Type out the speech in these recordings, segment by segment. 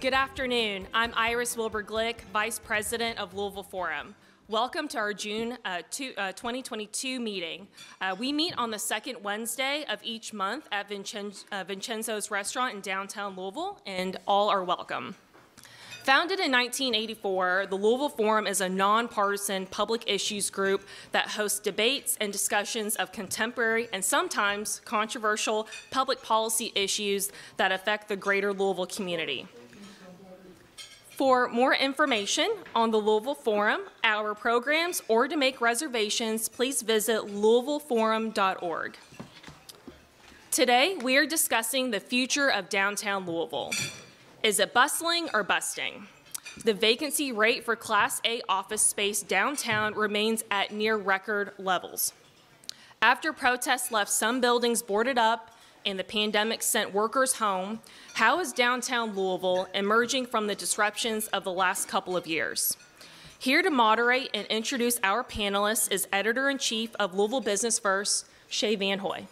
Good afternoon. I'm Iris Wilbur Glick, Vice President of Louisville Forum. Welcome to our June uh, two, uh, 2022 meeting. Uh, we meet on the second Wednesday of each month at Vincenzo, uh, Vincenzo's restaurant in downtown Louisville, and all are welcome. Founded in 1984, the Louisville Forum is a nonpartisan public issues group that hosts debates and discussions of contemporary and sometimes controversial public policy issues that affect the greater Louisville community. For more information on the Louisville Forum, our programs, or to make reservations, please visit louisvilleforum.org. Today, we are discussing the future of downtown Louisville. Is it bustling or busting? The vacancy rate for Class A office space downtown remains at near record levels. After protests left some buildings boarded up and the pandemic sent workers home, how is downtown Louisville emerging from the disruptions of the last couple of years? Here to moderate and introduce our panelists is Editor in Chief of Louisville Business First, Shea Van Hoy.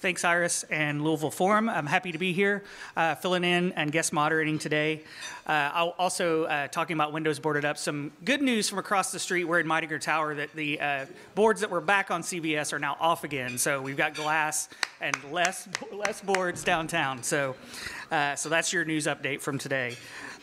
Thanks, Iris and Louisville Forum. I'm happy to be here, uh, filling in and guest moderating today. Uh, I'll also uh, talking about windows boarded up. Some good news from across the street. We're in Meidinger Tower that the uh, boards that were back on CBS are now off again. So we've got glass and less less boards downtown. So uh, so that's your news update from today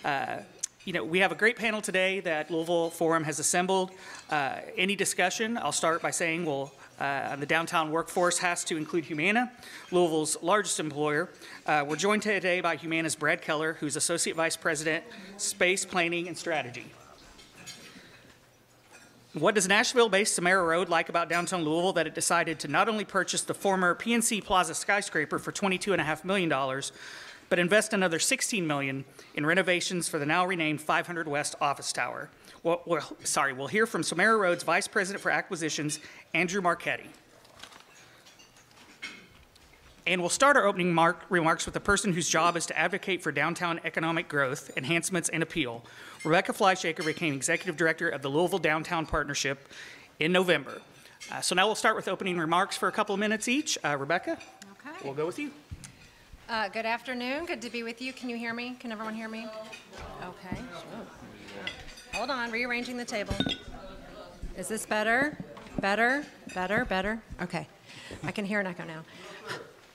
uh, you know, we have a great panel today that Louisville Forum has assembled. Uh, any discussion, I'll start by saying we'll uh, the downtown workforce has to include Humana, Louisville's largest employer. Uh, we're joined today by Humana's Brad Keller, who's Associate Vice President, Space Planning and Strategy. What does Nashville-based SomeraRoad like about downtown Louisville that it decided to not only purchase the former PNC Plaza skyscraper for $22.5 million, but invest another 16 million in renovations for the now renamed 500 West office tower? Well, well, sorry, we'll hear from SomeraRoad's Vice President for Acquisitions, Andrew Marchetti. And we'll start our opening mark, remarks with a person whose job is to advocate for downtown economic growth, enhancements, and appeal. Rebecca Fleischaker became Executive Director of the Louisville Downtown Partnership in November. Uh, so now we'll start with opening remarks for a couple of minutes each. Uh, Rebecca, okay. we'll go with you. Uh, good afternoon. Good to be with you. Can you hear me? Can everyone hear me? Okay. Hold on, rearranging the table. Is this better? Better? Better? Better? Okay. I can hear an echo now.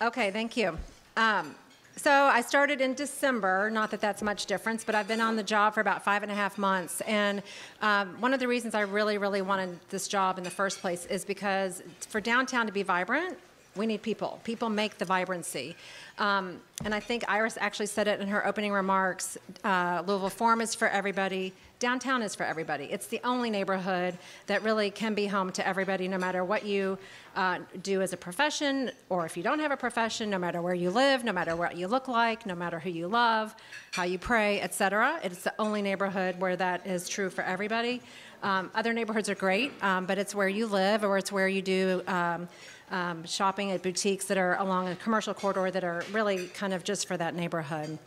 Okay, thank you. Um, so I started in December, not that that's much difference, but I've been on the job for about five and a half months. And um, one of the reasons I really, really wanted this job in the first place is because for downtown to be vibrant, we need people. People make the vibrancy. Um, and I think Iris actually said it in her opening remarks. Uh, Louisville Forum is for everybody. Downtown is for everybody. It's the only neighborhood that really can be home to everybody, no matter what you uh, do as a profession, or if you don't have a profession, no matter where you live, no matter what you look like, no matter who you love, how you pray, etc. It's the only neighborhood where that is true for everybody. Um, other neighborhoods are great, um, but it's where you live or it's where you do um, um, shopping at boutiques that are along a commercial corridor that are really kind of just for that neighborhood.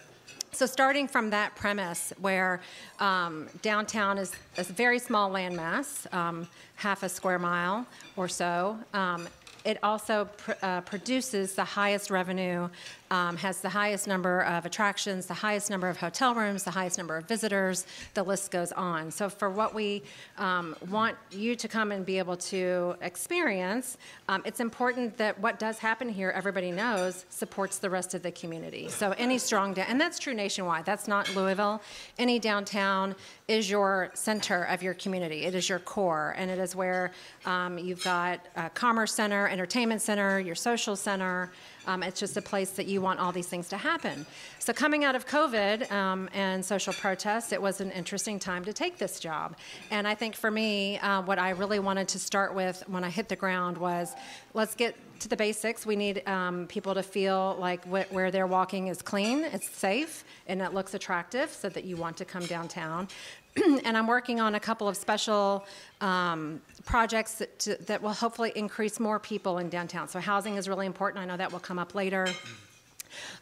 So starting from that premise where um, downtown is a very small landmass, um, half a square mile or so, um, it also pr uh, produces the highest revenue, um, has the highest number of attractions, the highest number of hotel rooms, the highest number of visitors, the list goes on. So for what we um, want you to come and be able to experience, um, it's important that what does happen here, everybody knows, supports the rest of the community. So any strong, and that's true nationwide, that's not Louisville. Any downtown is your center of your community. It is your core, and it is where um, you've got a commerce center, entertainment center, your social center. Um, it's just a place that you want all these things to happen. So coming out of COVID um, and social protests, it was an interesting time to take this job. And I think for me, uh, what I really wanted to start with when I hit the ground was, let's get to the basics. We need um, people to feel like wh where they're walking is clean, it's safe, and it looks attractive so that you want to come downtown. and I'm working on a couple of special um, projects that, to, that will hopefully increase more people in downtown. So housing is really important. I know that will come up later.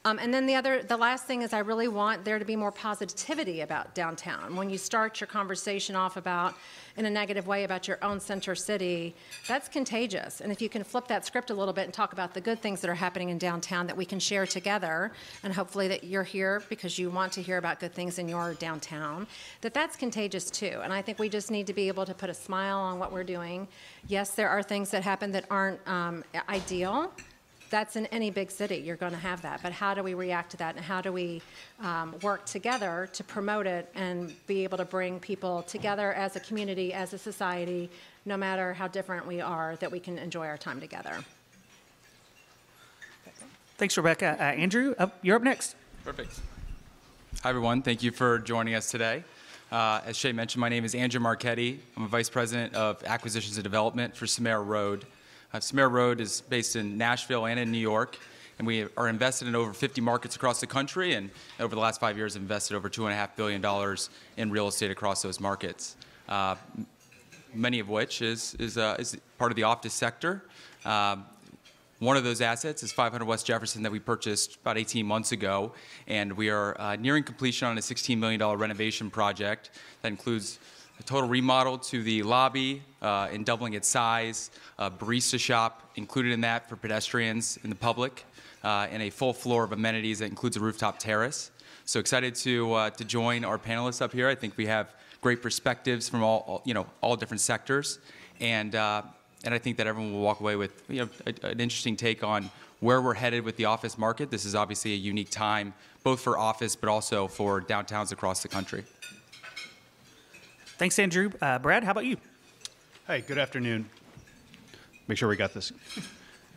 Um, and then the other, the last thing is I really want there to be more positivity about downtown. When you start your conversation off about, in a negative way about your own center city, that's contagious. And if you can flip that script a little bit and talk about the good things that are happening in downtown that we can share together, and hopefully that you're here because you want to hear about good things in your downtown, that that's contagious too. And I think we just need to be able to put a smile on what we're doing. Yes, there are things that happen that aren't um, ideal. That's in any big city, you're going to have that. But how do we react to that, and how do we um, work together to promote it and be able to bring people together as a community, as a society, no matter how different we are, that we can enjoy our time together? Thanks, Rebecca. Uh, Andrew, up, you're up next. Perfect. Hi, everyone. Thank you for joining us today. Uh, as Shea mentioned, my name is Andrew Marchetti. I'm a Vice President of Acquisitions and Development for SomeraRoad. Uh, Road is based in Nashville and in New York, and we are invested in over 50 markets across the country, and over the last five years, invested over $2.5 billion in real estate across those markets, uh, many of which is, is, uh, is part of the office sector. Um, one of those assets is 500 West Jefferson that we purchased about 18 months ago, and we are uh, nearing completion on a $16 million renovation project that includes a total remodel to the lobby uh, and doubling its size, a barista shop included in that for pedestrians and the public, uh, and a full floor of amenities that includes a rooftop terrace. So excited to uh, to join our panelists up here. I think we have great perspectives from all, all you know all different sectors, and uh, and I think that everyone will walk away with you know, a, an interesting take on where we're headed with the office market. This is obviously a unique time, both for office but also for downtowns across the country. Thanks, Andrew. Uh, Brad, how about you? Hey, good afternoon. Make sure we got this.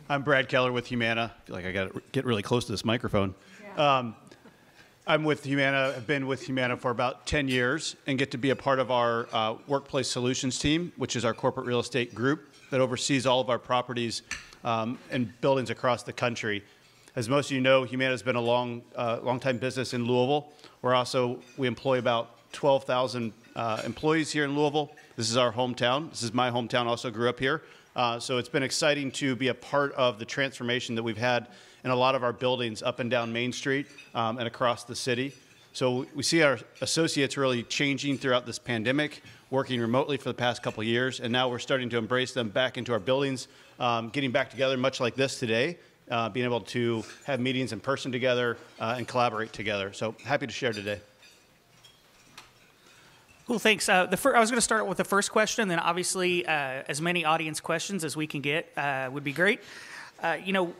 I'm Brad Keller with Humana. I feel like I got to get really close to this microphone. Um, I'm with Humana, I've been with Humana for about 10 years and get to be a part of our uh, workplace solutions team, which is our corporate real estate group that oversees all of our properties um, and buildings across the country. As most of you know, Humana has been a long, uh, long time business in Louisville. We're also, we employ about 12,000 uh, employees here in Louisville. This is our hometown. This is my hometown, also grew up here. Uh, so it's been exciting to be a part of the transformation that we've had in a lot of our buildings up and down Main Street um, and across the city. So we see our associates really changing throughout this pandemic, working remotely for the past couple years, and now we're starting to embrace them back into our buildings, um, getting back together much like this today, uh, being able to have meetings in person together uh, and collaborate together. So happy to share today. Cool, thanks. Uh, the fir- I was going to start with the first question, then obviously uh, as many audience questions as we can get uh, would be great. Uh, you know,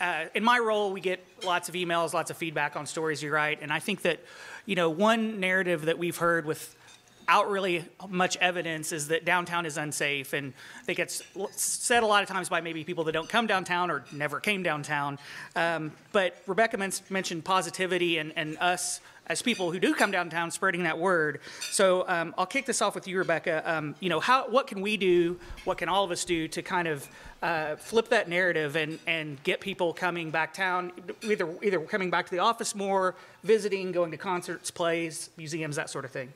uh, in my role, we get lots of emails, lots of feedback on stories you write, and I think that, you know, one narrative that we've heard without really much evidence is that downtown is unsafe, and think it's said a lot of times by maybe people that don't come downtown or never came downtown. Um, but Rebecca men- mentioned positivity and, and us as people who do come downtown spreading that word. So um, I'll kick this off with you, Rebecca. Um, you know, how, what can we do, what can all of us do to kind of uh, flip that narrative and, and get people coming back town, either, either coming back to the office more, visiting, going to concerts, plays, museums, that sort of thing?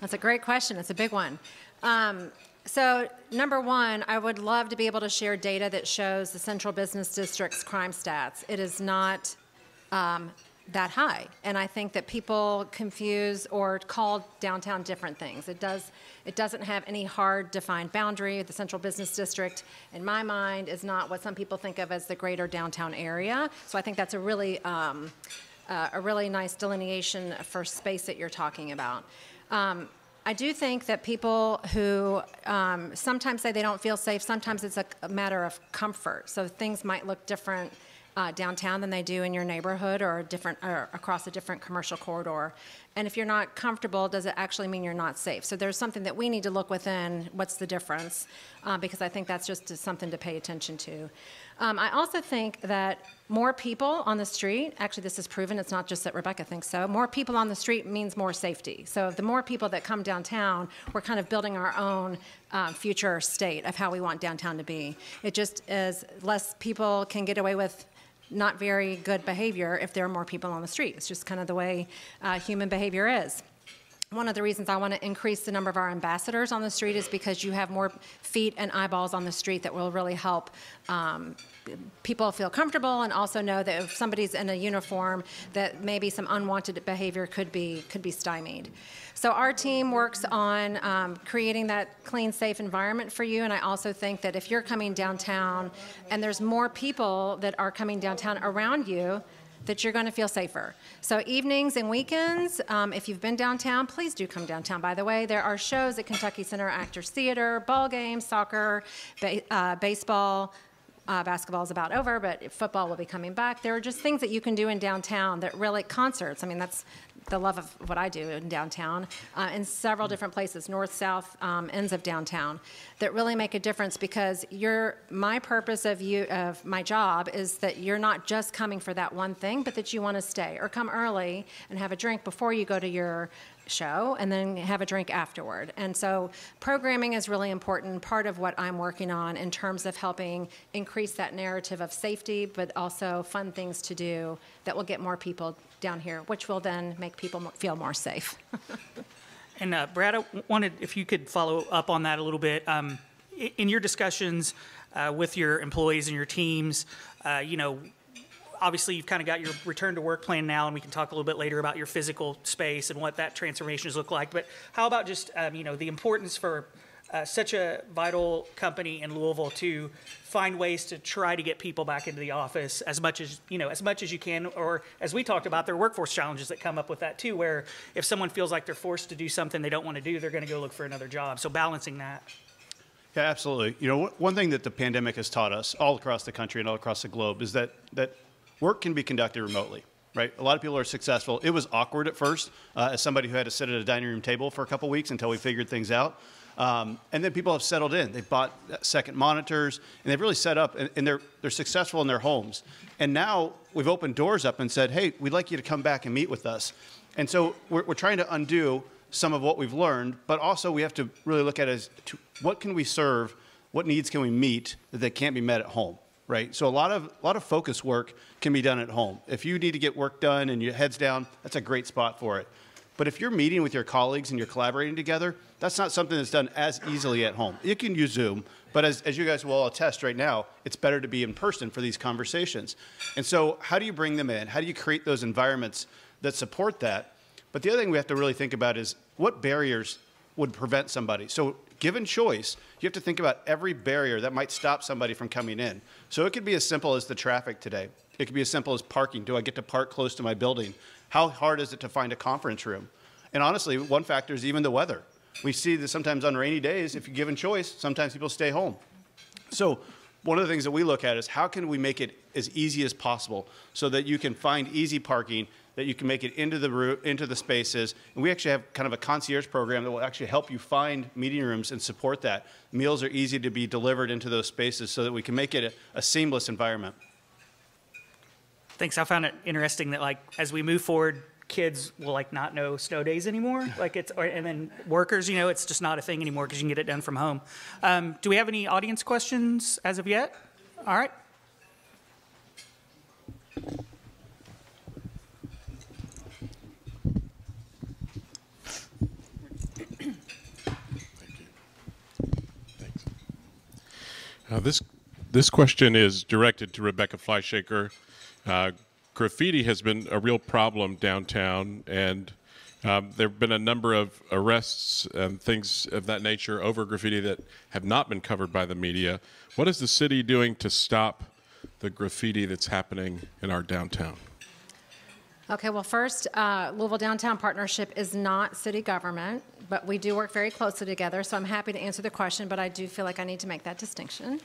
That's a great question. It's a big one. Um, so, number one, I would love to be able to share data that shows the Central Business District's crime stats. It is not um, that high. And I think that people confuse or call downtown different things. It does it doesn't have any hard defined boundary. The central business district, in my mind, is not what some people think of as the greater downtown area. So I think that's a really um, uh, a really nice delineation for space that you're talking about. Um, I do think that people who um, sometimes say they don't feel safe, sometimes it's a, a matter of comfort. So things might look different uh, downtown than they do in your neighborhood or different or across a different commercial corridor. And if you're not comfortable, does it actually mean you're not safe? So there's something that we need to look within. What's the difference? Uh, because I think that's just something to pay attention to. Um, I also think that more people on the street, actually, this is proven, it's not just that Rebecca thinks so, more people on the street means more safety. So the more people that come downtown, we're kind of building our own uh, future state of how we want downtown to be. It just is less people can get away with not very good behavior if there are more people on the street. It's just kind of the way uh, human behavior is. one of the reasons I want to increase the number of our ambassadors on the street is because you have more feet and eyeballs on the street that will really help um, people feel comfortable and also know that if somebody's in a uniform, that maybe some unwanted behavior could be could be stymied. So our team works on um, creating that clean, safe environment for you. And I also think that if you're coming downtown and there's more people that are coming downtown around you, that you're going to feel safer. So evenings and weekends, um, if you've been downtown, please do come downtown. By the way, there are shows at Kentucky Center Actors Theater, ball games, soccer, ba- uh, baseball. Uh, basketball is about over, but football will be coming back. There are just things that you can do in downtown that really concerts. I mean, that's the love of what I do in downtown, uh, in several different places, north, south um, ends of downtown, that really make a difference because you're, my purpose of you, of my job is that you're not just coming for that one thing, but that you want to stay or come early and have a drink before you go to your show and then have a drink afterward. And so programming is really important, part of what I'm working on in terms of helping increase that narrative of safety, but also fun things to do that will get more people down here, which will then make people feel more safe. And uh, Brad, I wanted if you could follow up on that a little bit. Um, in your discussions uh, with your employees and your teams, uh, you know, obviously you've kind of got your return to work plan now, and we can talk a little bit later about your physical space and what that transformation has looked like. But how about just um, you know the importance for uh, such a vital company in Louisville to find ways to try to get people back into the office as much as you know as much as you can, or as we talked about, there are workforce challenges that come up with that too, where if someone feels like they're forced to do something they don't want to do, they're going to go look for another job. So balancing that. Yeah, absolutely. You know, one- one thing that the pandemic has taught us all across the country and all across the globe is that that work can be conducted remotely. Right, a lot of people are successful. It was awkward at first, uh, as somebody who had to sit at a dining room table for a couple weeks until we figured things out. Um, and then people have settled in. They've bought second monitors, and they've really set up, and, and they're they're successful in their homes. And now we've opened doors up and said, "Hey, we'd like you to come back and meet with us." And so we're, we're trying to undo some of what we've learned, but also we have to really look at as to what can we serve, what needs can we meet that can't be met at home, right? So a lot of a lot of focus work can be done at home. If you need to get work done and your head's down, that's a great spot for it. But if you're meeting with your colleagues and you're collaborating together, that's not something that's done as easily at home. You can use Zoom, but as, as you guys will all attest right now, it's better to be in person for these conversations. And so, how do you bring them in? How do you create those environments that support that? But the other thing we have to really think about is what barriers would prevent somebody. So, given choice, you have to think about every barrier that might stop somebody from coming in. So, it could be as simple as the traffic today. It could be as simple as parking. Do I get to park close to my building? How hard is it to find a conference room? And honestly, one factor is even the weather. We see that sometimes on rainy days, if you're given choice, sometimes people stay home. So one of the things that we look at is how can we make it as easy as possible so that you can find easy parking, that you can make it into the roo- into the spaces. And we actually have kind of a concierge program that will actually help you find meeting rooms and support that. Meals are easy to be delivered into those spaces so that we can make it a, a seamless environment. Thanks. I found it interesting that like as we move forward, kids will like not know snow days anymore. Like it's or, and then workers, you know, it's just not a thing anymore because you can get it done from home. Um, do we have any audience questions as of yet? All right. Uh, this this question is directed to Rebecca Fleischaker. Uh, graffiti has been a real problem downtown, and um, there have been a number of arrests and things of that nature over graffiti that have not been covered by the media. What is the city doing to stop the graffiti that's happening in our downtown? Okay, well, first, uh, Louisville Downtown Partnership is not city government, but we do work very closely together, so I'm happy to answer the question, but I do feel like I need to make that distinction.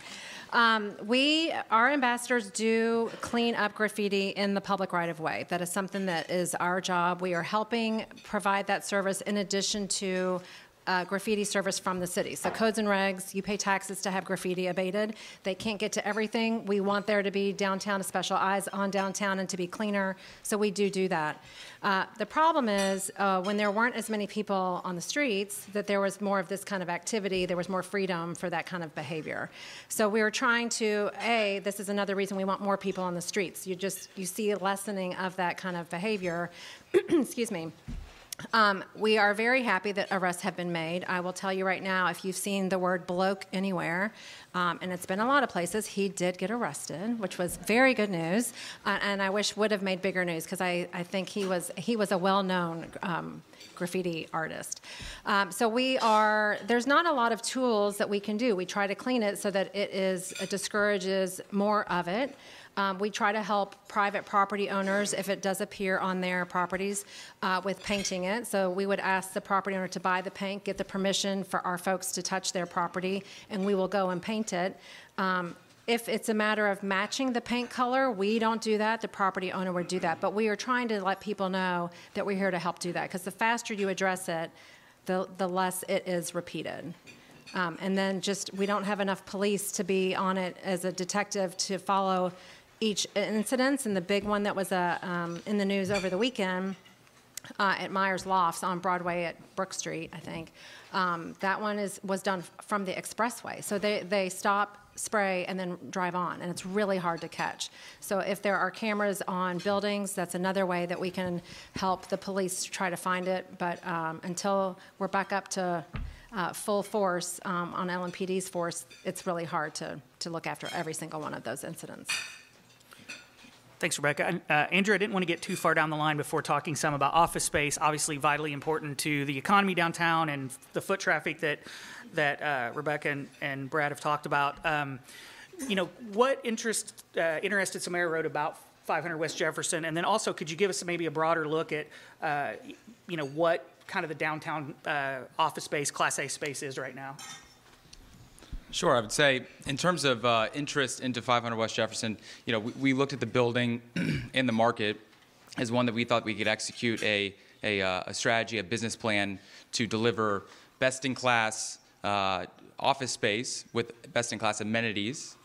Um, we, our ambassadors do clean up graffiti in the public right of way. That is something that is our job. We are helping provide that service in addition to uh, graffiti service from the city. So codes and regs, you pay taxes to have graffiti abated. They can't get to everything. We want there to be downtown, special eyes on downtown and to be cleaner, so we do do that. Uh, the problem is uh, when there weren't as many people on the streets, that there was more of this kind of activity, there was more freedom for that kind of behavior. So we were trying to, A, this is another reason we want more people on the streets. You just, you see a lessening of that kind of behavior. Excuse me. Um, we are very happy that arrests have been made. I will tell you right now, if you've seen the word bloke anywhere, um, and it's been a lot of places, he did get arrested, which was very good news. Uh, and I wish would have made bigger news because I, I think he was he was a well-known um, graffiti artist. Um, so we are there's not a lot of tools that we can do. We try to clean it so that it is it discourages more of it. Um, we try to help private property owners if it does appear on their properties uh, with painting it. So we would ask the property owner to buy the paint, get the permission for our folks to touch their property, and we will go and paint it. Um, if it's a matter of matching the paint color, we don't do that. The property owner would do that. But we are trying to let people know that we're here to help do that because the faster you address it, the, the less it is repeated. Um, and then just, we don't have enough police to be on it as a detective to follow each incidents, And the big one that was uh, um, in the news over the weekend uh, at Myers Lofts on Broadway at Brook Street, I think, um, that one is, was done from the expressway. So they, they stop, spray, and then drive on, and it's really hard to catch. So if there are cameras on buildings, that's another way that we can help the police try to find it. But um, until we're back up to uh, full force um, on LMPD's force, it's really hard to, to look after every single one of those incidents. Thanks, Rebecca. Uh, Andrew, I didn't want to get too far down the line before talking some about office space, obviously vitally important to the economy downtown and the foot traffic that, that uh, Rebecca and, and Brad have talked about. Um, You know, what interest, uh, interested SomeraRoad about 500 West Jefferson? And then also, could you give us maybe a broader look at, uh, you know, what kind of the downtown uh, office space, Class A space is right now? Sure, I would say in terms of uh, interest into 500 West Jefferson, you know, we, we looked at the building in the market as one that we thought we could execute a, a, uh, a strategy, a business plan to deliver best-in-class uh, office space with best-in-class amenities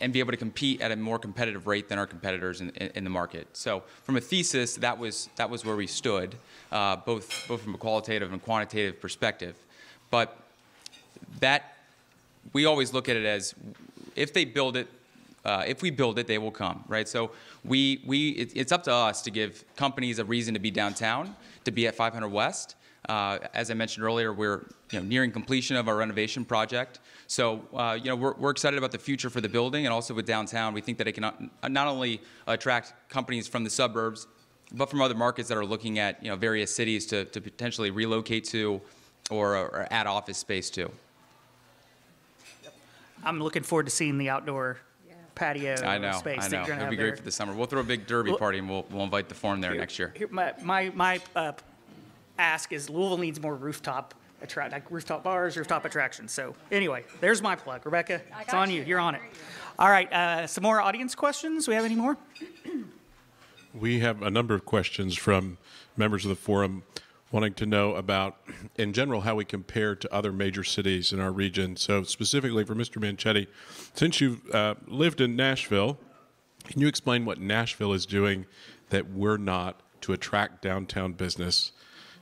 and be able to compete at a more competitive rate than our competitors in, in, in the market. So from a thesis, that was, that was where we stood, uh, both, both from a qualitative and quantitative perspective. But that we always look at it as if they build it, uh, if we build it, they will come, right? So we, we it, it's up to us to give companies a reason to be downtown, to be at 500 West. Uh, as I mentioned earlier, we're you know, nearing completion of our renovation project. So uh, you know, we're, we're excited about the future for the building and also with downtown. We think that it can not, not only attract companies from the suburbs, but from other markets that are looking at you know, various cities to, to potentially relocate to or, or add office space to. I'm looking forward to seeing the outdoor patio I know, space I that know. you're going to It'll have be there. great for the summer. We'll throw a big derby Well- party and we'll, we'll invite the forum there next year. Here, my my, my uh, ask is Louisville needs more rooftop attract like rooftop bars, rooftop attractions. So anyway, there's my plug, Rebecca. It's on you. you. You're on it. All right, uh, some more audience questions. We have any more? We have a number of questions from members of the forum wanting to know about, in general, how we compare to other major cities in our region. So, specifically for Mr. Marchetti, since you've uh, lived in Nashville, can you explain what Nashville is doing that we're not to attract downtown business?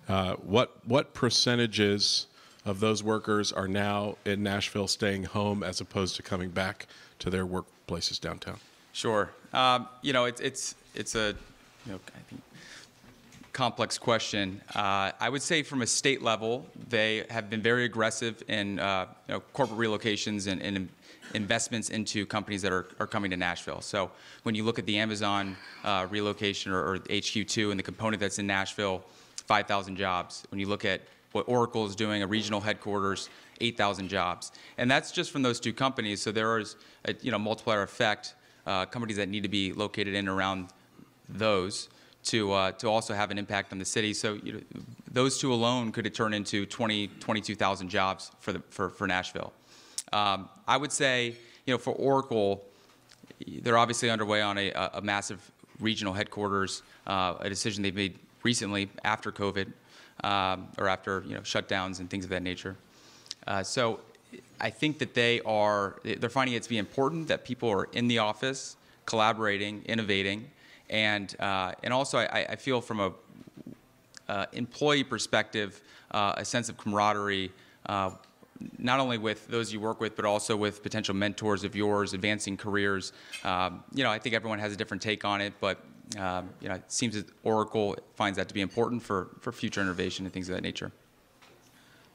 Uh, what what percentages of those workers are now in Nashville staying home as opposed to coming back to their workplaces downtown? Sure. Um, you know, it's, it's, it's a, you know, I think complex question. Uh, I would say from a state level, they have been very aggressive in uh, you know, corporate relocations and, and investments into companies that are, are coming to Nashville. So when you look at the Amazon uh, relocation or, or HQ2 and the component that's in Nashville, 5,000 jobs. When you look at what Oracle is doing, a regional headquarters, 8,000 jobs. And that's just from those two companies. So there is a you know, multiplier effect, uh, companies that need to be located in and around those to, uh, to also have an impact on the city. So you know, those two alone could turn into 20, 22,000 jobs for, the, for, for Nashville. Um, I would say, you know, for Oracle, they're obviously underway on a, a massive regional headquarters, uh, a decision they've made recently after COVID um, or after you know shutdowns and things of that nature. Uh, so I think that they are they're finding it to be important that people are in the office, collaborating, innovating, and uh, and also I, I feel from a uh, employee perspective uh, a sense of camaraderie. Uh, not only with those you work with, but also with potential mentors of yours, advancing careers. Um, you know, I think everyone has a different take on it, but um, you know, it seems that Oracle finds that to be important for, for future innovation and things of that nature.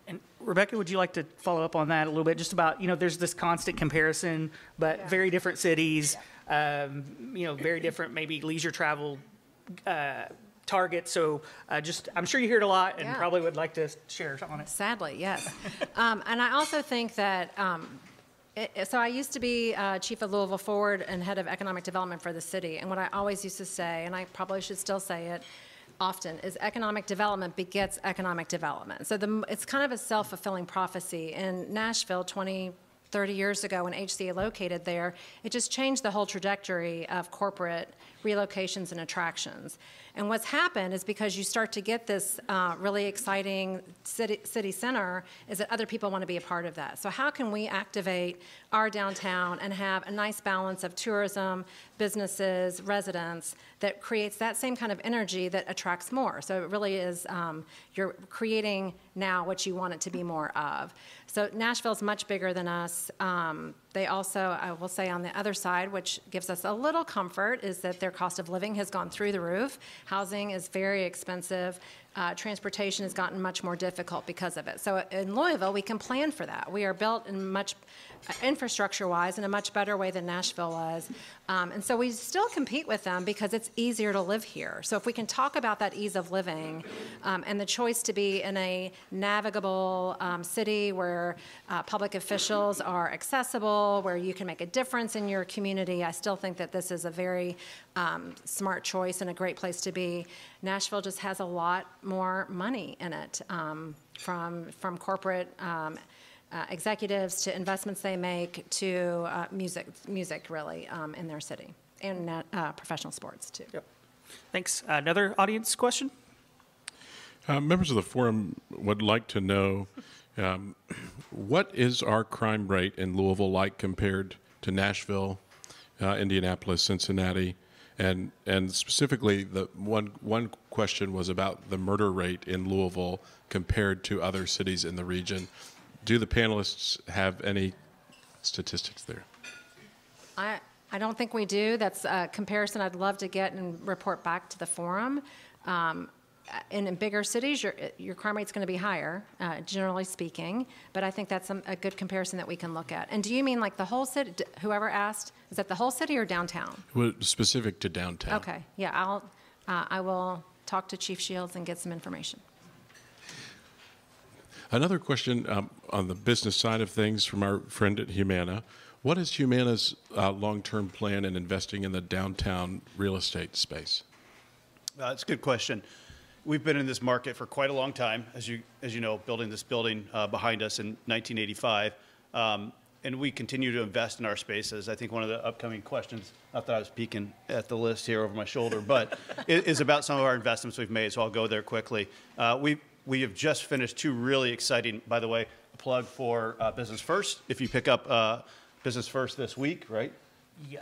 And Rebecca, would you like to follow up on that a little bit? Just about, you know, there's this constant comparison, but very different cities, um, you know, very different maybe leisure travel uh, targets. So uh, just, I'm sure you hear it a lot and Yeah. probably would like to share on it. Sadly, yes. um, and I also think that, um, it, so I used to be uh, chief of Louisville Forward and head of economic development for the city. And what I always used to say, and I probably should still say it often, is economic development begets economic development. So the, it's kind of a self fulfilling prophecy. In Nashville, 20, 30 years ago when HCA located there, it just changed the whole trajectory of corporate relocations and attractions. And what's happened is because you start to get this uh, really exciting city, city center, is that other people want to be a part of that. So how can we activate our downtown and have a nice balance of tourism, businesses, residents that creates that same kind of energy that attracts more? So it really is um, you're creating now what you want it to be more of. So Nashville's much bigger than us. Um, they also, I will say on the other side, which gives us a little comfort, is that their cost of living has gone through the roof. Housing is very expensive. Uh, transportation has gotten much more difficult because of it. So in Louisville, we can plan for that. We are built in much uh, infrastructure-wise in a much better way than Nashville was. Um, and so we still compete with them because it's easier to live here. So if we can talk about that ease of living um, and the choice to be in a navigable um, city where uh, public officials are accessible, where you can make a difference in your community, I still think that this is a very um, smart choice and a great place to be. Nashville just has a lot more money in it um, from from corporate. Um, uh, executives to investments they make to uh, music, music really um, in their city, and uh, professional sports too. Yep. Thanks. Uh, Another audience question? Uh, members of the forum would like to know um, what is our crime rate in Louisville like compared to Nashville, uh, Indianapolis, Cincinnati, and and specifically the one one question was about the murder rate in Louisville compared to other cities in the region. Do the panelists have any statistics there? I, I don't think we do. That's a comparison I'd love to get and report back to the forum. Um, in, in bigger cities, your, your crime rate's going to be higher, uh, generally speaking, but I think that's some, a good comparison that we can look at. And do you mean like the whole city? Whoever asked, is that the whole city or downtown? Well, specific to downtown. Okay, yeah, I'll, uh, I will talk to Chief Shields and get some information. Another question um, on the business side of things from our friend at Humana. What is Humana's uh, long-term plan in investing in the downtown real estate space? Uh, it's a good question. We've been in this market for quite a long time, as you as you know, building this building uh, behind us in 1985, um, and we continue to invest in our spaces. I think one of the upcoming questions, not that I was peeking at the list here over my shoulder, but is about some of our investments we've made. So I'll go there quickly. Uh, we we have just finished two really exciting. By the way, a plug for uh, Business First. If you pick up uh, Business First this week, right?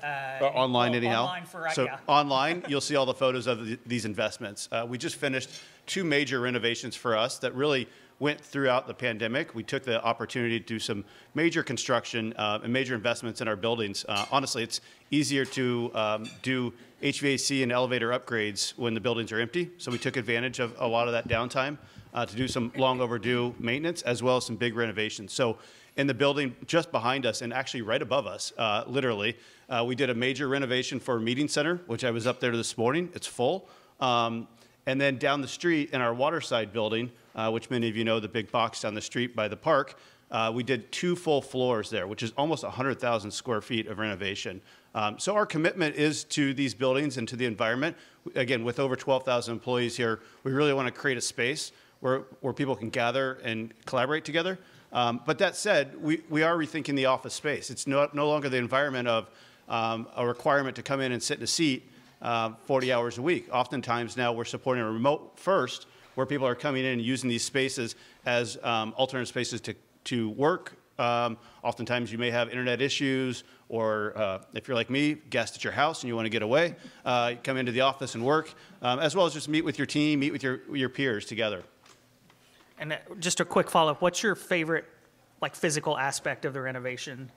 Uh, online well, anyhow. Online for, so yeah. online, you'll see all the photos of the, these investments. Uh, we just finished two major renovations for us that really went throughout the pandemic. We took the opportunity to do some major construction uh, and major investments in our buildings. Uh, honestly, it's easier to um, do HVAC and elevator upgrades when the buildings are empty. So we took advantage of a lot of that downtime uh, to do some long overdue maintenance as well as some big renovations. So in the building just behind us and actually right above us, uh, literally, uh, we did a major renovation for a meeting center, which I was up there this morning. It's full. Um, and then down the street in our waterside building, uh, which many of you know, the big box down the street by the park, uh, we did two full floors there, which is almost 100,000 square feet of renovation. Um, so our commitment is to these buildings and to the environment. Again, with over 12,000 employees here, we really want to create a space where, where people can gather and collaborate together. Um, but that said, we, we are rethinking the office space. It's no, no longer the environment of um, a requirement to come in and sit in a seat uh, 40 hours a week. Oftentimes now we're supporting a remote first, where people are coming in and using these spaces as um, alternate spaces to, to work. Um, oftentimes you may have internet issues, or uh, if you're like me, guest at your house and you want to get away, uh, come into the office and work, um, as well as just meet with your team, meet with your, your peers together. And uh, just a quick follow-up, what's your favorite, like, physical aspect of the renovation?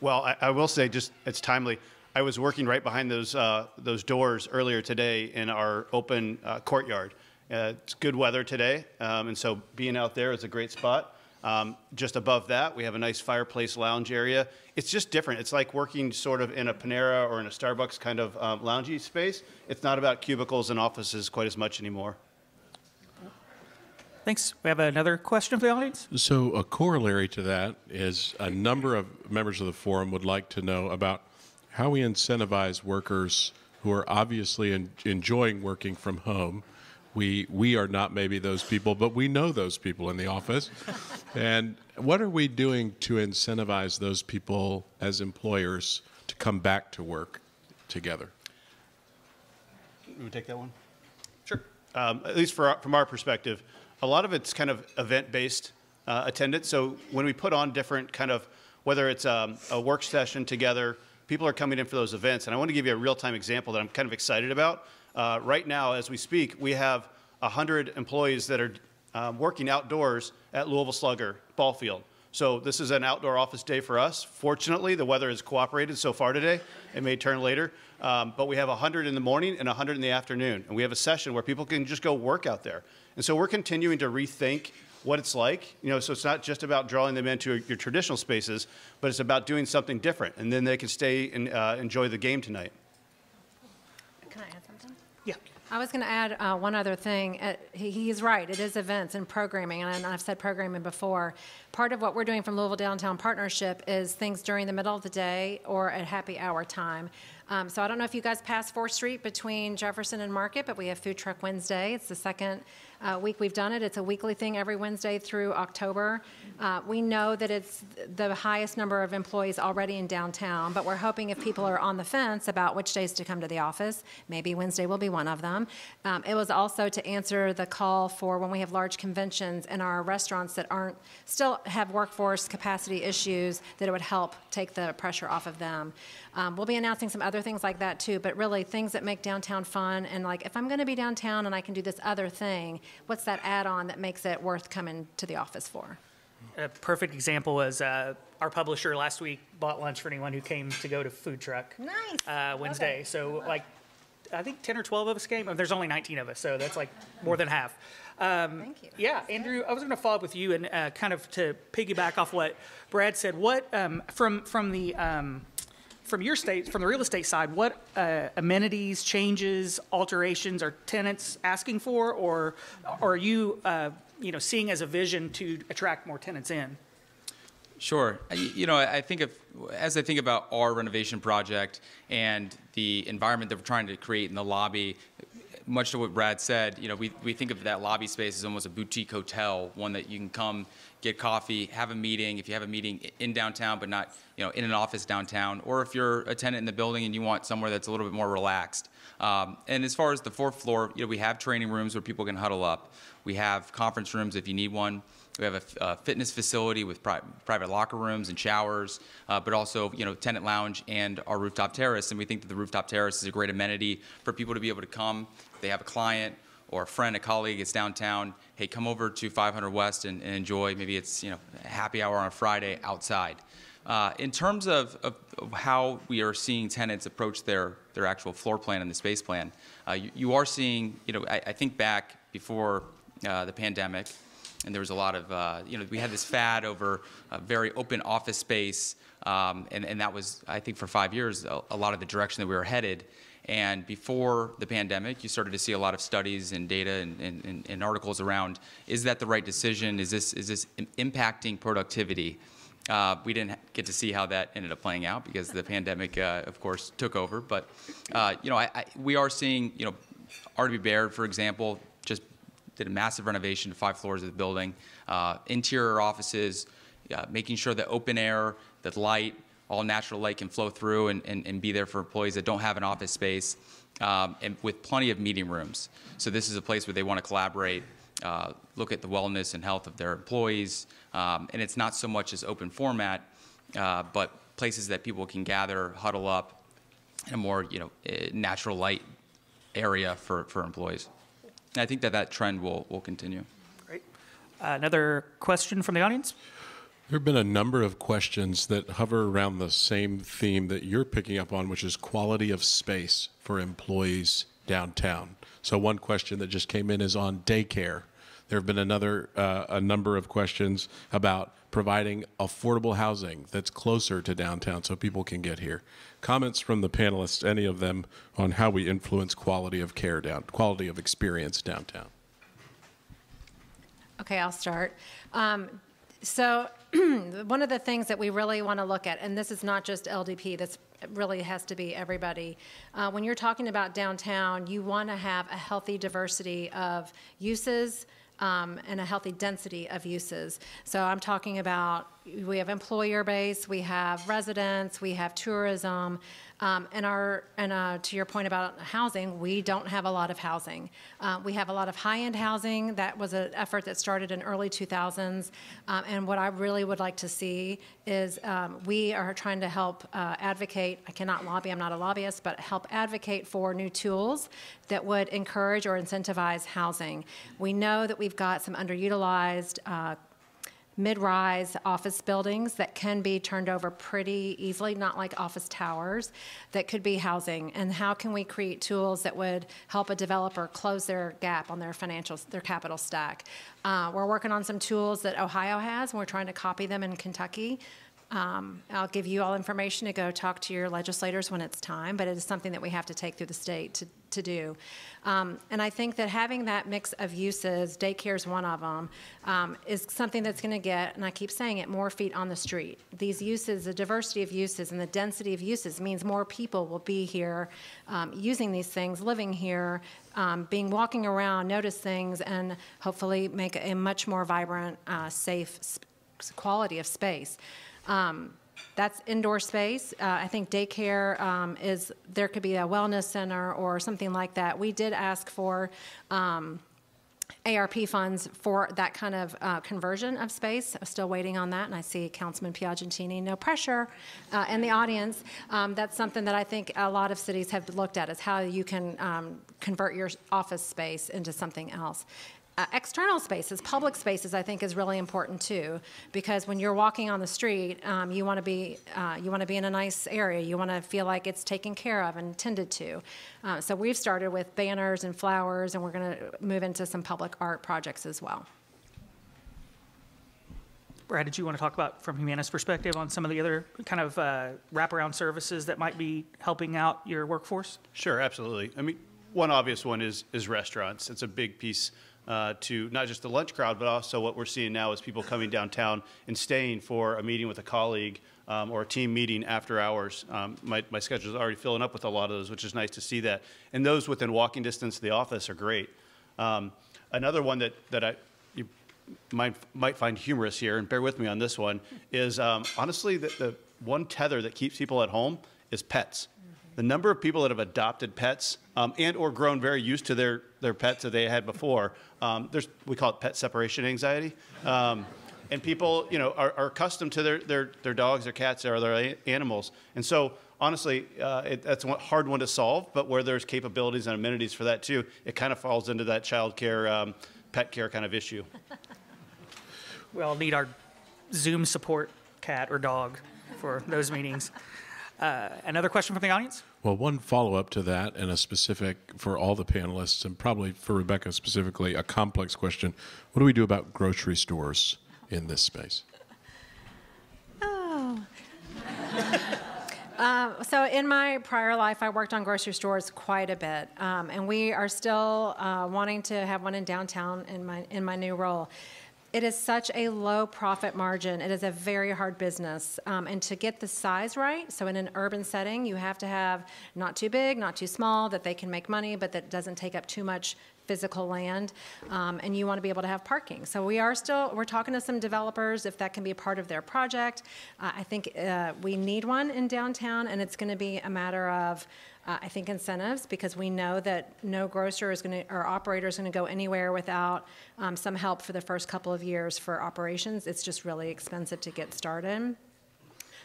Well, I, I will say, just it's timely. I was working right behind those, uh, those doors earlier today in our open uh, courtyard. Uh, it's good weather today, um, and so being out there is a great spot. Um, just above that, we have a nice fireplace lounge area. It's just different. It's like working sort of in a Panera or in a Starbucks kind of um, loungy space. It's not about cubicles and offices quite as much anymore. Thanks. We have another question from the audience. So a corollary to that is a number of members of the forum would like to know about how we incentivize workers who are obviously en- enjoying working from home. We we are not maybe those people, but we know those people in the office. and what are we doing to incentivize those people as employers to come back to work together? You want to take that one? Sure. um, at least for our, from our perspective, a lot of it's kind of event-based uh, attendance. So when we put on different kind of, whether it's um, a work session together, people are coming in for those events. And I want to give you a real-time example that I'm kind of excited about. Uh, right now, as we speak, we have 100 employees that are um, working outdoors at Louisville Slugger ball field. So this is an outdoor office day for us. Fortunately, the weather has cooperated so far today. It may turn later, um, but we have 100 in the morning and 100 in the afternoon, and we have a session where people can just go work out there. And so we're continuing to rethink what it's like. You know, so it's not just about drawing them into your traditional spaces, but it's about doing something different, and then they can stay and uh, enjoy the game tonight. Can I? Yeah. I was going to add uh, one other thing. Uh, he, he's right. It is events and programming, and I've said programming before. Part of what we're doing from Louisville Downtown Partnership is things during the middle of the day or at happy hour time. Um, so I don't know if you guys pass 4th Street between Jefferson and Market, but we have Food Truck Wednesday. It's the second uh, week we've done it. It's a weekly thing every Wednesday through October. Uh, we know that it's the highest number of employees already in downtown, but we're hoping if people are on the fence about which days to come to the office, maybe Wednesday will be one of them. Um, it was also to answer the call for when we have large conventions in our restaurants that aren't still have workforce capacity issues, that it would help take the pressure off of them. Um, we'll be announcing some other things like that too, but really things that make downtown fun and like if I'm going to be downtown and I can do this other thing, what's that add-on that makes it worth coming to the office for? A perfect example was uh, our publisher last week bought lunch for anyone who came to go to food truck. Nice. Uh, Wednesday. So like, I think 10 or 12 of us came. Oh, There's only 19 of us, so that's like more than half. Thank you. Yeah, Andrew, I was going to follow up with you and uh, kind of to piggyback off what Brad said. What um, from from the um, from your state, from the real estate side, what uh, amenities, changes, alterations are tenants asking for, or, or are you, uh, you know, seeing as a vision to attract more tenants in? Sure. You know, I think of, as I think about our renovation project and the environment that we're trying to create in the lobby, much to what Brad said, you know, we, we think of that lobby space as almost a boutique hotel, one that you can come, get coffee, have a meeting. If you have a meeting in downtown, but not, you know, in an office downtown, or if you're a tenant in the building and you want somewhere that's a little bit more relaxed. Um, and as far as the fourth floor, you know, we have training rooms where people can huddle up. We have conference rooms if you need one. We have a fitness facility with pri- private locker rooms and showers, uh, but also, you know, tenant lounge and our rooftop terrace. And we think that the rooftop terrace is a great amenity for people to be able to come. They have a client or a friend, a colleague, it's downtown. Hey, come over to 500 West and, and enjoy. Maybe it's you know a happy hour on a Friday outside. Uh, in terms of, of, of how we are seeing tenants approach their, their actual floor plan and the space plan, uh, you, you are seeing, you know, I, I think back before uh, the pandemic, and there was a lot of, uh, you know, we had this fad over a very open office space, um, and, and that was, I think, for five years, a, a lot of the direction that we were headed. And before the pandemic, you started to see a lot of studies and data and, and, and- articles around, is that the right decision? Is this, is this impacting productivity? Uh, we didn't get to see how that ended up playing out because the pandemic, uh, of course, took over. But, uh, you know, I, I, we are seeing, you know, RW Baird, for example, just did a massive renovation to five floors of the building, uh, interior offices, uh, making sure that open air, that light, all natural light can flow through and, and, and be there for employees that don't have an office space, um, and with plenty of meeting rooms. So this is a place where they want to collaborate, uh, look at the wellness and health of their employees, um, and it's not so much as open format, uh, but places that people can gather, huddle up, in a more you know eh, natural light area for, for employees. And I think that that trend will, will continue. Great. Uh, another question from the audience? There have been a number of questions that hover around the same theme that you're picking up on, which is quality of space for employees downtown. So one question that just came in is on daycare. There have been another uh, a number of questions about providing affordable housing that's closer to downtown so people can get here. Comments from the panelists, any of them, on how we influence quality of care down, quality of experience downtown. Okay, I'll start. Um, so, one of the things that we really want to look at, and this is not just LDP, this really has to be everybody. Uh, when you're talking about downtown, you want to have a healthy diversity of uses um, and a healthy density of uses. So, I'm talking about we have employer base, we have residents, we have tourism, um, and our and uh, to your point about housing, we don't have a lot of housing. Uh, we have a lot of high-end housing. That was an effort that started in early 2000s, um, and what I really would like to see is um, we are trying to help uh, advocate. I cannot lobby. I'm not a lobbyist, but help advocate for new tools that would encourage or incentivize housing. We know that we've got some underutilized uh, mid-rise office buildings that can be turned over pretty easily, not like office towers, that could be housing. And how can we create tools that would help a developer close their gap on their financials, their capital stack? Uh, we're working on some tools that Ohio has, and we're trying to copy them in Kentucky. Um, I'll give you all information to go talk to your legislators when it's time, but it is something that we have to take through the state to, to do. Um, and I think that having that mix of uses, daycare is one of them, um, is something that's going to get, and I keep saying it, more feet on the street. These uses, the diversity of uses and the density of uses means more people will be here um, using these things, living here, um, being walking around, notice things, and hopefully make a much more vibrant, uh, safe quality of space. Um, that's indoor space. Uh, I think daycare um, is, there could be a wellness center or something like that. We did ask for um, ARP funds for that kind of uh, conversion of space. I'm still waiting on that, and I see Councilman Piagentini, no pressure, uh, in the audience. Um, that's something that I think a lot of cities have looked at is how you can um, convert your office space into something else. Uh, external spaces, public spaces, I think is really important too, because when you're walking on the street, um, you want to be uh, you want to be in a nice area. You want to feel like it's taken care of and tended to. Uh, so we've started with banners and flowers, and we're going to move into some public art projects as well. Brad, did you want to talk about from Humana's perspective on some of the other kind of uh, wraparound services that might be helping out your workforce? Sure, absolutely. I mean, one obvious one is is restaurants. It's a big piece uh, to not just the lunch crowd, but also what we're seeing now is people coming downtown and staying for a meeting with a colleague um, or a team meeting after hours. Um, my, my schedule is already filling up with a lot of those, which is nice to see that. And those within walking distance of the office are great. Um, another one that, that I you might, might find humorous here, and bear with me on this one, is um, honestly the, the one tether that keeps people at home is pets the number of people that have adopted pets um, and or grown very used to their, their pets that they had before, um, there's, we call it pet separation anxiety. Um, and people, you know, are, are, accustomed to their, their, their dogs, their cats, or their animals. And so, honestly, uh, it, that's a hard one to solve, but where there's capabilities and amenities for that too, it kind of falls into that child care, um, pet care kind of issue. We all need our Zoom support cat or dog for those meetings. Uh, another question from the audience? Well, one follow up to that, and a specific for all the panelists, and probably for Rebecca specifically, a complex question. What do we do about grocery stores in this space? Oh. Uh, so in my prior life, I worked on grocery stores quite a bit, um, and we are still uh, wanting to have one in downtown in my in my new role. It is such a low profit margin. It is a very hard business. Um, and to get the size right, so in an urban setting, you have to have not too big, not too small, that they can make money, but that doesn't take up too much physical land, um, and you want to be able to have parking. So we are still, we're talking to some developers if that can be a part of their project. Uh, I think uh, we need one in downtown, and it's going to be a matter of uh, I think incentives because we know that no grocer is going to or operator is going to go anywhere without um, some help for the first couple of years for operations. It's just really expensive to get started.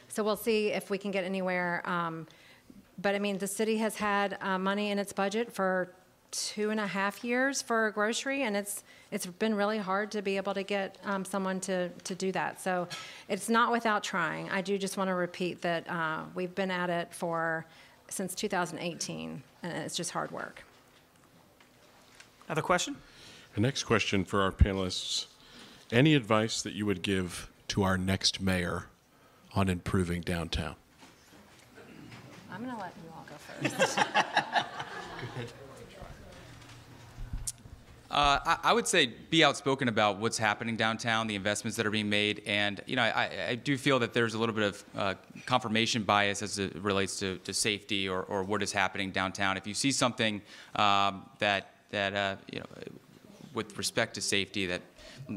So we'll see if we can get anywhere. Um, but I mean, the city has had uh, money in its budget for two and a half years for a grocery, and it's, it's been really hard to be able to get um, someone to, to do that. So it's not without trying. I do just want to repeat that uh, we've been at it for, since 2018, and it's just hard work. Other question? The next question for our panelists Any advice that you would give to our next mayor on improving downtown? I'm going to let you all go first. Uh, I, I would say be outspoken about what's happening downtown, the investments that are being made, and you know I, I do feel that there's a little bit of uh, confirmation bias as it relates to, to safety or, or what is happening downtown. If you see something um, that that uh, you know with respect to safety that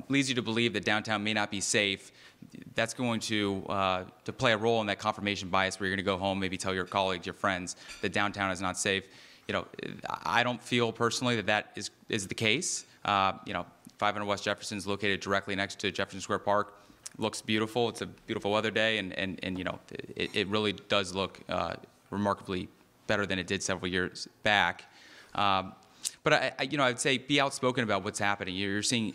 leads you to believe that downtown may not be safe, that's going to uh, to play a role in that confirmation bias where you're going to go home, maybe tell your colleagues, your friends that downtown is not safe. You know, I don't feel personally that that is is the case. Uh, you know, 500 West Jefferson is located directly next to Jefferson Square Park. Looks beautiful. It's a beautiful weather day, and and, and you know, it, it really does look uh, remarkably better than it did several years back. Um, but I, I, you know, I'd say be outspoken about what's happening. You're, you're seeing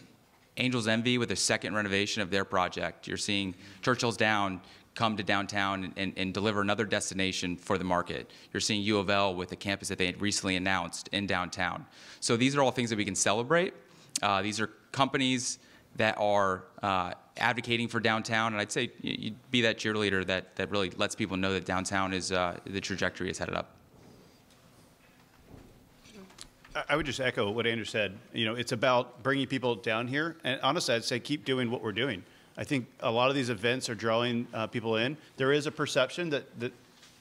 Angels Envy with a second renovation of their project. You're seeing Churchill Downs come to downtown and, and, deliver another destination for the market. You're seeing U of L with a campus that they recently announced in downtown. So these are all things that we can celebrate. Uh, these are companies that are uh, advocating for downtown, and I'd say you, you be that cheerleader that, that really lets people know that downtown is uh, the trajectory is headed up. I would just echo what Andrew said. You know, it's about bringing people down here, and honestly, I'd say keep doing what we're doing. I think a lot of these events are drawing uh, people in. There is a perception that, that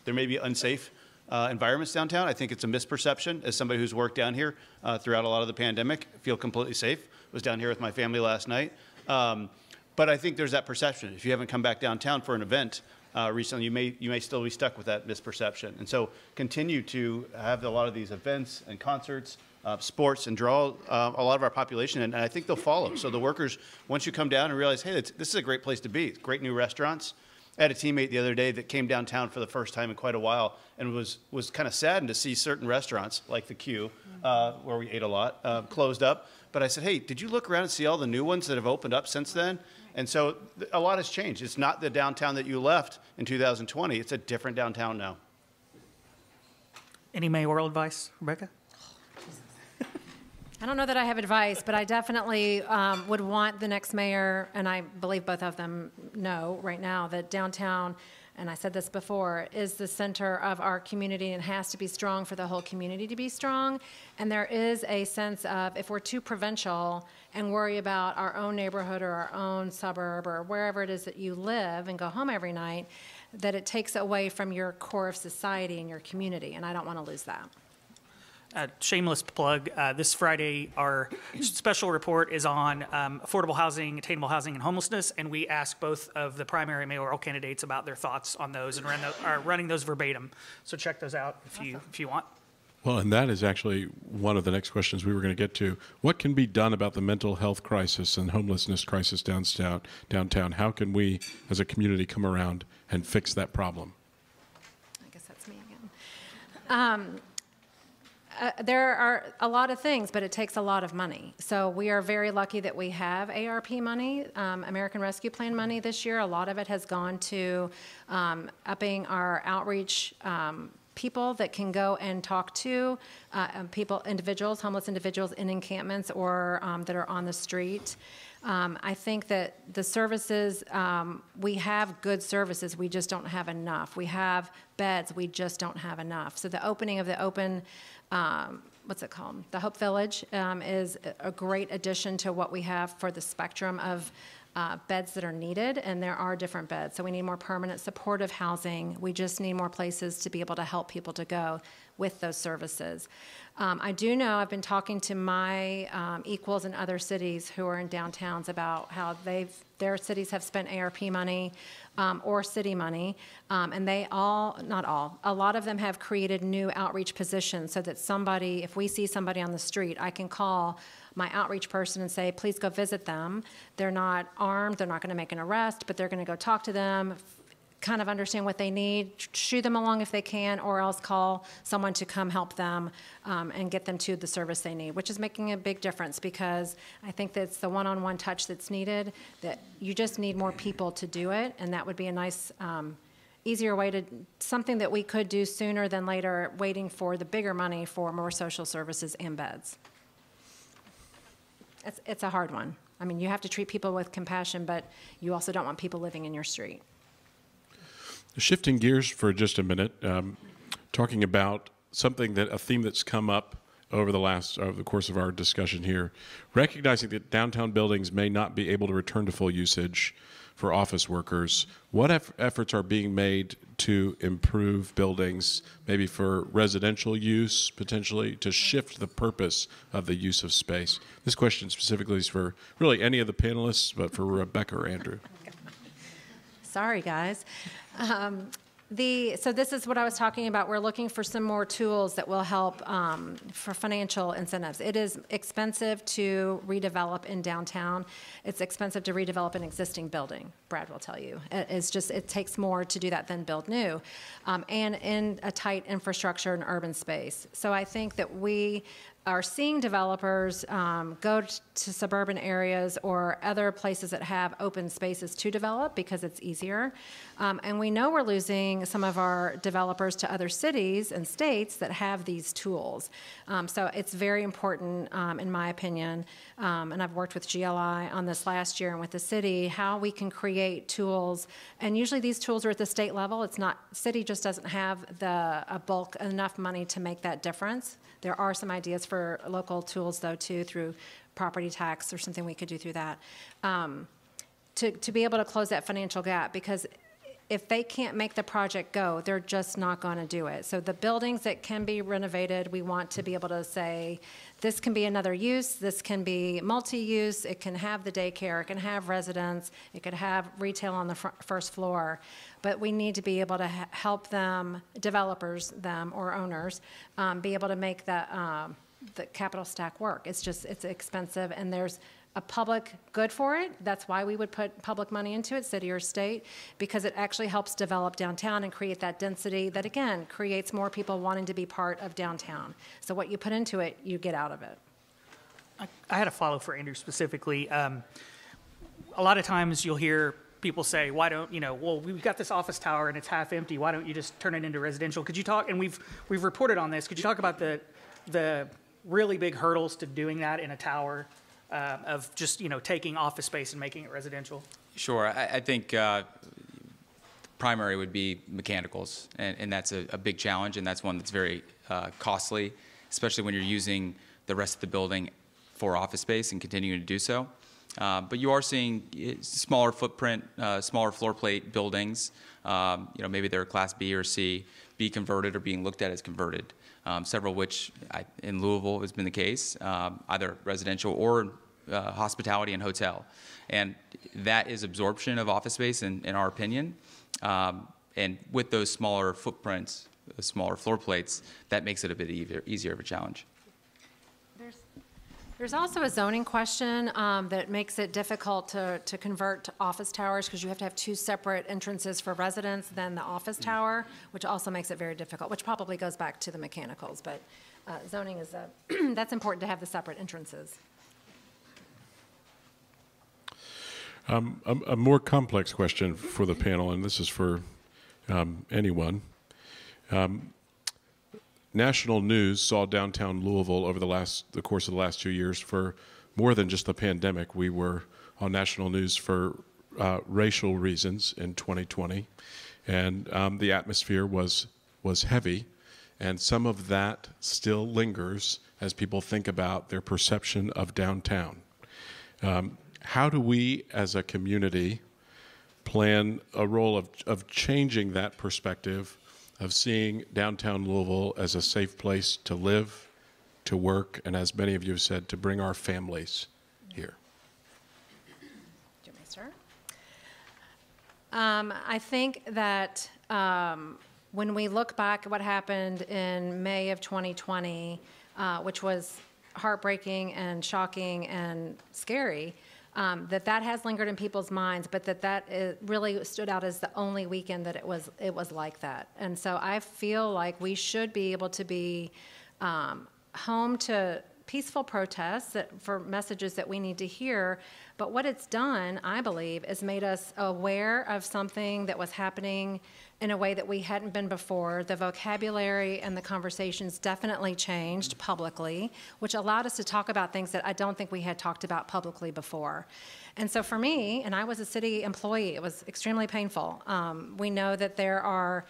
there may be unsafe uh, environments downtown. I think it's a misperception. As somebody who's worked down here uh, throughout a lot of the pandemic, feel completely safe. Was down here with my family last night. Um, but I think there's that perception. If you haven't come back downtown for an event uh, recently, you may you may still be stuck with that misperception. And so continue to have a lot of these events and concerts uh, sports and draw uh, a lot of our population, and, and, I think they'll follow. So the workers, once you come down and realize, hey, this is a great place to be. Great new restaurants. I had a teammate the other day that came downtown for the first time in quite a while and was was kind of saddened to see certain restaurants like the Q, uh, where we ate a lot, uh, closed up. But I said, hey, did you look around and see all the new ones that have opened up since then? And so a lot has changed. It's not the downtown that you left in 2020. It's a different downtown now. Any mayoral advice, Rebecca? I don't know that I have advice, but I definitely um, would want the next mayor, and I believe both of them know right now that downtown, and I said this before, is the center of our community and has to be strong for the whole community to be strong. And there is a sense of if we're too provincial and worry about our own neighborhood or our own suburb or wherever it is that you live and go home every night, that it takes away from your core of society and your community. And I don't want to lose that. Uh, shameless plug. Uh, this Friday, our special report is on um, affordable housing, attainable housing, and homelessness, and we ask both of the primary mayoral candidates about their thoughts on those and run the, are running those verbatim. So check those out if you if you want. Well, and that is actually one of the next questions we were going to get to. What can be done about the mental health crisis and homelessness crisis downtown? Downtown, how can we, as a community, come around and fix that problem? I guess that's me again. Um, uh, there are a lot of things, but it takes a lot of money. So we are very lucky that we have ARP money, um, American Rescue Plan money this year. A lot of it has gone to um, upping our outreach um, people that can go and talk to uh, um, people, individuals, homeless individuals in encampments or um, that are on the street. Um, I think that the services, um, we have good services, we just don't have enough. We have beds, we just don't have enough. So the opening of the open um, what's it called? The Hope Village um, is a great addition to what we have for the spectrum of uh, beds that are needed, and there are different beds. So we need more permanent supportive housing. We just need more places to be able to help people to go with those services. Um, I do know I've been talking to my um, equals in other cities who are in downtowns about how they've their cities have spent ARP money um, or city money, um, and they all, not all, a lot of them have created new outreach positions so that somebody, if we see somebody on the street, I can call my outreach person and say, please go visit them. They're not armed, they're not going to make an arrest, but they're going to go talk to them, kind of understand what they need, shoo them along if they can, or else call someone to come help them um, and get them to the service they need, which is making a big difference because I think that's the one-on-one touch that's needed, that you just need more people to do it, and that would be a nice, um, easier way to, something that we could do sooner than later, waiting for the bigger money for more social services and beds. It's, it's a hard one. I mean, you have to treat people with compassion, but you also don't want people living in your street. Shifting gears for just a minute, um, talking about something that a theme that's come up over the last over the course of our discussion here, recognizing that downtown buildings may not be able to return to full usage for office workers. What eff- efforts are being made to improve buildings, maybe for residential use potentially, to shift the purpose of the use of space? This question specifically is for really any of the panelists, but for Rebecca or Andrew. Sorry, guys. Um, the, so this is what I was talking about. We're looking for some more tools that will help um, for financial incentives. It is expensive to redevelop in downtown. It's expensive to redevelop an existing building. Brad will tell you. It- It's just it takes more to do that than build new, um, and in a tight infrastructure and urban space. So I think that we are seeing developers um, go to suburban areas or other places that have open spaces to develop because it's easier. Um, and we know we're losing some of our developers to other cities and states that have these tools. Um, so it's very important, um, in my opinion, um, and I've worked with GLI on this last year and with the city, how we can create tools. And usually these tools are at the state level. It's not, city just doesn't have the a bulk, enough money to make that difference. There are some ideas for local tools, though, too, through property tax or something we could do through that, um, to, to be able to close that financial gap, because if they can't make the project go, they're just not going to do it. So the buildings that can be renovated, we want to be able to say, this can be another use, this can be multi-use, it can have the daycare, it can have residents, it could have retail on the fir- first floor. But we need to be able to help them, developers, them, or owners, um, be able to make the, um, the capital stack work. It's just, it's expensive, and there's a public good for it. That's why we would put public money into it, city or state, because it actually helps develop downtown and create that density that, again, creates more people wanting to be part of downtown. So what you put into it, you get out of it. I had a follow for Andrew specifically. Um, a lot of times you'll hear people say, why don't, you know, well, we've got this office tower and it's half empty. Why don't you just turn it into residential? Could you talk, and we've, we've reported on this, could you talk about the, the really big hurdles to doing that in a tower uh, of just, you know, taking office space and making it residential? Sure. I, I think uh, primary would be mechanicals, and, and that's a, a big challenge, and that's one that's very uh, costly, especially when you're using the rest of the building for office space and continuing to do so. Uh, but you are seeing eh, smaller footprint, uh, smaller floor plate buildings. Um, you know, maybe they're Class B or C, be converted or being looked at as converted. Um, several which I, in Louisville has been the case, um, either residential or uh, hospitality and hotel. And that is absorption of office space, in, in our opinion. Um, and with those smaller footprints, smaller floor plates, that makes it a bit easier, easier of a challenge. There's also a zoning question um, that makes it difficult to, to convert to office towers because you have to have two separate entrances for residents than the office tower, which also makes it very difficult, which probably goes back to the mechanicals. But uh, zoning is, a- that's important to have the separate entrances. A, a more complex question for the panel, and this is for um, anyone. Um, national news saw downtown Louisville over the last the course of the last two years for more than just the pandemic. We were on national news for uh, racial reasons in 2020, and um, the atmosphere was was heavy, and some of that still lingers as people think about their perception of downtown. Um, how do we, as a community, plan a role of, of changing that perspective of seeing downtown Louisville as a safe place to live, to work, and as many of you have said, to bring our families here? Start? Um, I think that um, when we look back at what happened in May of 2020, uh, which was heartbreaking and shocking and scary, um, that that has lingered in people's minds, but that that uh, really stood out as the only weekend that it was it was like that. And so I feel like we should be able to be um, home to peaceful protests that, for messages that we need to hear. But what it's done, I believe, is made us aware of something that was happening in a way that we hadn't been before. The vocabulary and the conversations definitely changed publicly, which allowed us to talk about things that I don't think we had talked about publicly before. And so for me, and I was a city employee, it was extremely painful. Um, we know that there are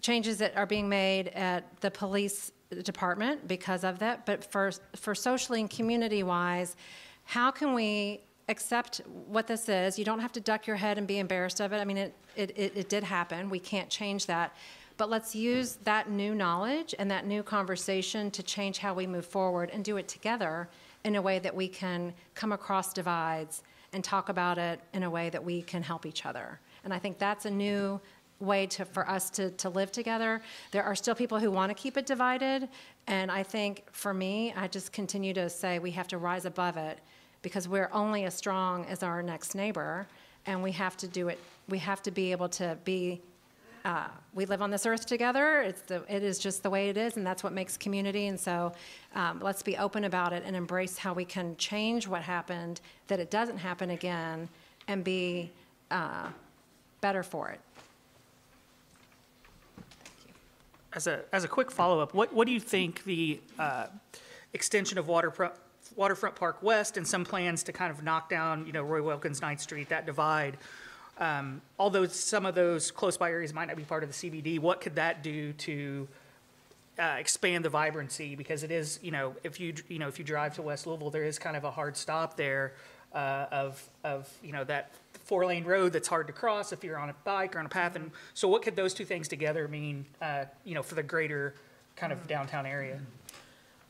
changes that are being made at the police department because of that, but for, for socially and community wise, how can we accept what this is? You don't have to duck your head and be embarrassed of it. I mean, it, it, it, it did happen. We can't change that. But let's use that new knowledge and that new conversation to change how we move forward and do it together in a way that we can come across divides and talk about it in a way that we can help each other. And I think that's a new way to, for us to, to live together. There are still people who want to keep it divided. And I think for me, I just continue to say we have to rise above it because we're only as strong as our next neighbor. And we have to do it, we have to be able to be, uh, we live on this earth together. It's the, it is just the way it is, and that's what makes community. And so um, let's be open about it and embrace how we can change what happened, that it doesn't happen again, and be uh, better for it. As a, as a quick follow-up, what, what do you think the uh, extension of Waterfront, Waterfront Park West and some plans to kind of knock down, you know, Roy Wilkins, Ninth Street, that divide, um, although some of those close by areas might not be part of the CBD, what could that do to uh, expand the vibrancy? Because it is, you know, if you, you know, if you drive to West Louisville, there is kind of a hard stop there uh, of, of, you know, that four-lane road that's hard to cross if you're on a bike or on a path. And so what could those two things together mean, uh, you know, for the greater kind of downtown area?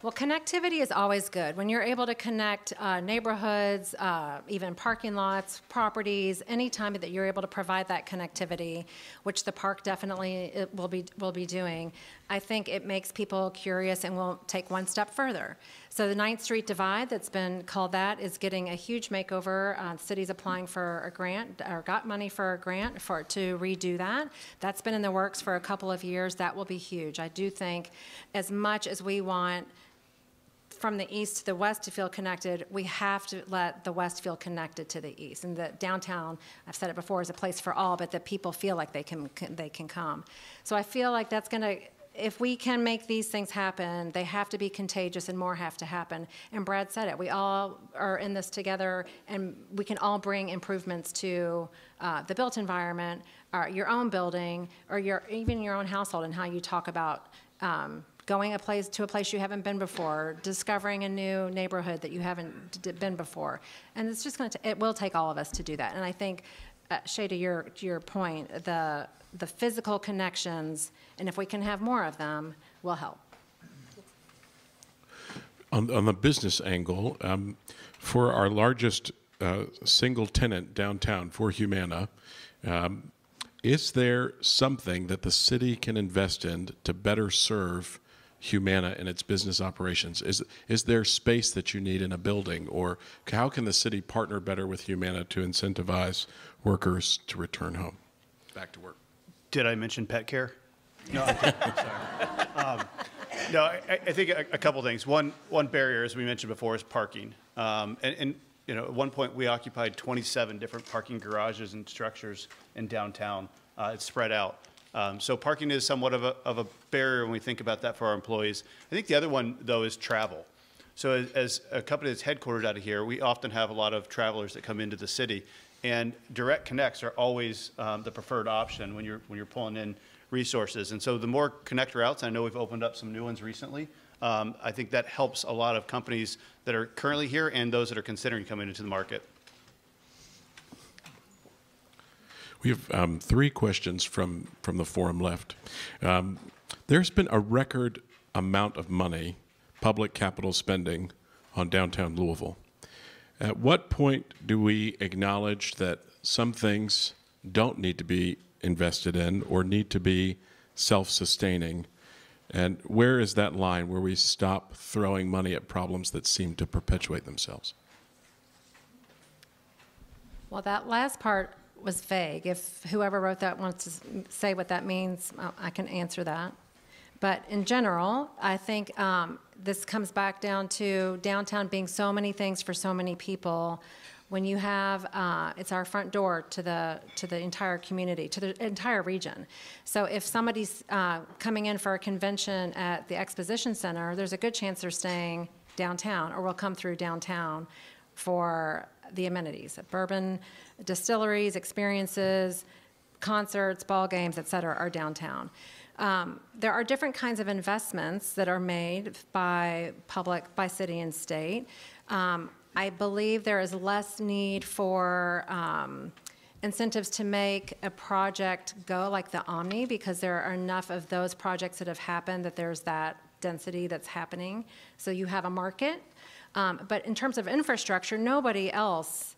Well, connectivity is always good. When you're able to connect uh, neighborhoods, uh, even parking lots, properties, anytime that you're able to provide that connectivity, which the park definitely it will be will be doing, I think it makes people curious and will take one step further. So the Ninth Street Divide, that's been called that, is getting a huge makeover. Uh, city's applying for a grant or got money for a grant for to redo that. That's been in the works for a couple of years. That will be huge. I do think, as much as we want from the east to the west to feel connected, we have to let the west feel connected to the east. And the downtown, I've said it before, is a place for all, but that people feel like they can, can they can come. So I feel like that's going to if we can make these things happen, they have to be contagious and more have to happen. And Brad said it. We all are in this together, and we can all bring improvements to uh, the built environment, or your own building, or your even your own household, and how you talk about um, going a place to a place you haven't been before, discovering a new neighborhood that you haven't been before, and it's just going to it will take all of us to do that. And I think, uh, Shea, to your to your point, the the physical connections, and if we can have more of them, will help. On, on the business angle, um, for our largest uh, single tenant downtown for Humana, um, is there something that the city can invest in to better serve Humana and its business operations? Is, is there space that you need in a building, or how can the city partner better with Humana to incentivize workers to return home, back to work? Did I mention pet care? No, sorry. Um, no, I, I think a, a couple things. One, one barrier, as we mentioned before, is parking. Um, and, and, you know, at one point, we occupied 27 different parking garages and structures in downtown. Uh, it's spread out. Um, so parking is somewhat of a, of a barrier when we think about that for our employees. I think the other one, though, is travel. So as, as a company that's headquartered out of here, we often have a lot of travelers that come into the city. And direct connects are always um, the preferred option when you're, when you're pulling in resources. And so the more connect routes, I know we've opened up some new ones recently, um, I think that helps a lot of companies that are currently here and those that are considering coming into the market. We have um, three questions from, from the forum left. Um, there's been a record amount of money, public capital spending, on downtown Louisville. At what point do we acknowledge that some things don't need to be invested in or need to be self sustaining? And where is that line where we stop throwing money at problems that seem to perpetuate themselves? Well, that last part was vague. If whoever wrote that wants to say what that means, I can answer that. But in general, I think um, this comes back down to downtown being so many things for so many people. When you have, uh, it's our front door to the to the entire community, to the entire region. So if somebody's uh, coming in for a convention at the exposition center, there's a good chance they're staying downtown, or will come through downtown for the amenities, bourbon distilleries, experiences, concerts, ball games, et cetera, are downtown. Um, there are different kinds of investments that are made by public, by city and state. Um, I believe there is less need for um, incentives to make a project go like the Omni because there are enough of those projects that have happened that there's that density that's happening. So you have a market. Um, but in terms of infrastructure, nobody else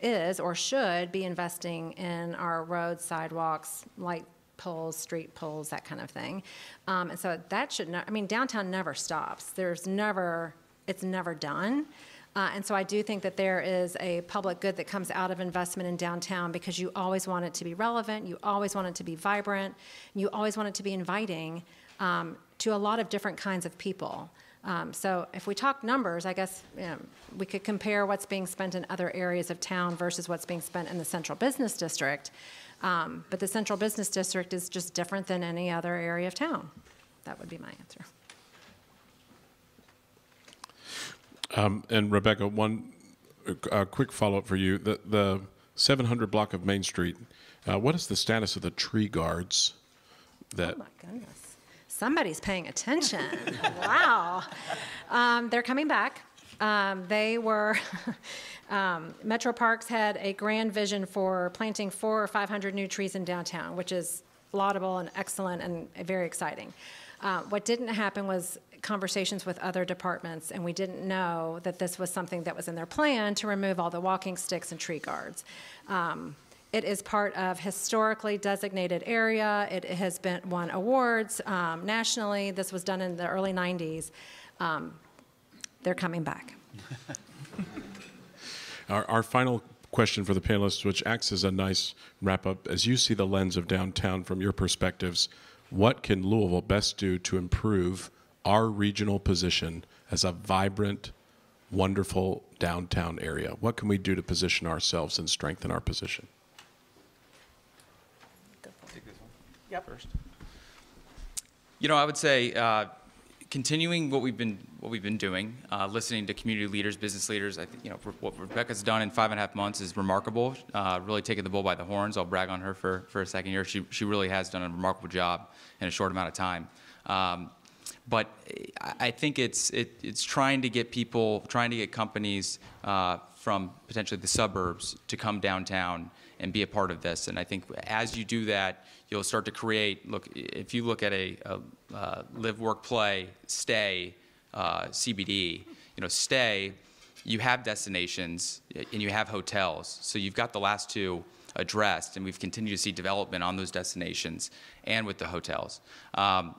is or should be investing in our roads, sidewalks, light poles, street poles, that kind of thing. Um, and so that should not, I mean, downtown never stops. There's never, it's never done. Uh, and so I do think that there is a public good that comes out of investment in downtown because you always want it to be relevant, you always want it to be vibrant, you always want it to be inviting um, to a lot of different kinds of people. Um, so if we talk numbers, I guess you know, we could compare what's being spent in other areas of town versus what's being spent in the central business district. Um, but the central business district is just different than any other area of town. That would be my answer. Um, and Rebecca, one uh, quick follow-up for you. The, the 700 block of Main Street, uh, what is the status of the tree guards that Oh my goodness. Somebody's paying attention. wow. Um, they're coming back. Um, they were, um, Metro Parks had a grand vision for planting four or 500 new trees in downtown, which is laudable and excellent and very exciting. Uh, what didn't happen was conversations with other departments, and we didn't know that this was something that was in their plan to remove all the walking sticks and tree guards. Um, it is part of historically designated area. It has been won awards um, nationally. This was done in the early 90s. Um, they're coming back. Our, our final question for the panelists, which acts as a nice wrap up, as you see the lens of downtown from your perspectives, what can Louisville best do to improve our regional position as a vibrant, wonderful downtown area? What can we do to position ourselves and strengthen our position? Yep. You know, I would say uh, continuing what we've been what we've been doing, uh, listening to community leaders, business leaders. I think you know what Rebecca's done in five and a half months is remarkable. Uh, really taking the bull by the horns. I'll brag on her for for a second here. She she really has done a remarkable job in a short amount of time. Um, but I I think it's it, it's trying to get people, trying to get companies uh, from potentially the suburbs to come downtown and be a part of this. And I think as you do that, you'll start to create. Look, if you look at a, a uh, live, work, play, stay uh, CBD, you know, stay. You have destinations and you have hotels, so you've got the last two addressed, and we've continued to see development on those destinations and with the hotels. Um,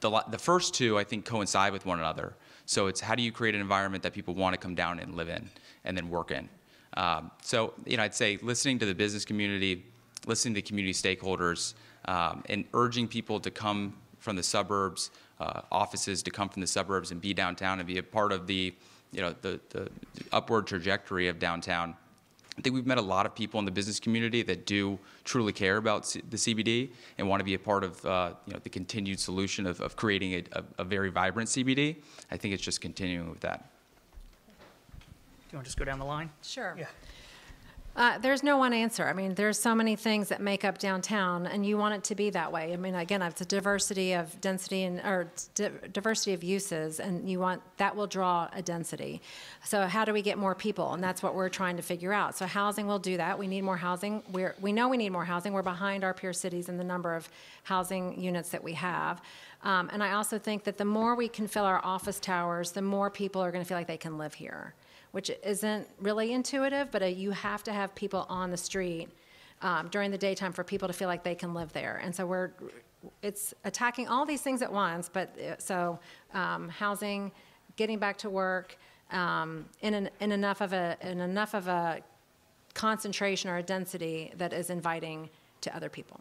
the, the first two, I think, coincide with one another. So it's how do you create an environment that people want to come down and live in and then work in. Um, so, you know, I'd say listening to the business community, listening to community stakeholders, um, and urging people to come from the suburbs, uh, offices to come from the suburbs and be downtown and be a part of the, you know, the, the upward trajectory of downtown. I think we've met a lot of people in the business community that do truly care about C- the CBD and want to be a part of uh, you know, the continued solution of, of creating a, a, a very vibrant CBD. I think it's just continuing with that. Do you want to just go down the line? Sure. Yeah. Uh, there's no one answer. I mean, there's so many things that make up downtown, and you want it to be that way. I mean, again, it's a diversity of density and or di- diversity of uses, and you want that will draw a density. So, how do we get more people? And that's what we're trying to figure out. So, housing will do that. We need more housing. We're we know we need more housing. We're behind our peer cities in the number of housing units that we have. Um, and I also think that the more we can fill our office towers, the more people are going to feel like they can live here which isn't really intuitive, but uh, you have to have people on the street um, during the daytime for people to feel like they can live there. And so we're, it's attacking all these things at once, but uh, so um, housing, getting back to work, um, in, an, in enough of a in enough of a concentration or a density that is inviting to other people.